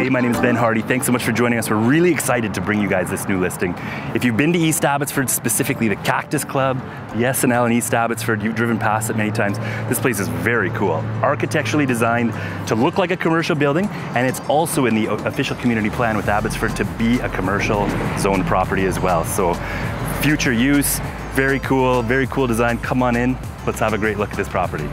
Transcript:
Hey, My name is Ben Hardy. Thanks so much for joining us. We're really excited to bring you guys this new listing. If you've been to East Abbotsford, specifically the Cactus Club, the SNL in East Abbotsford, you've driven past it many times. This place is very cool. Architecturally designed to look like a commercial building, and it's also in the official community plan with Abbotsford to be a commercial zone property as well. So future use, very cool, very cool design. Come on in, let's have a great look at this property.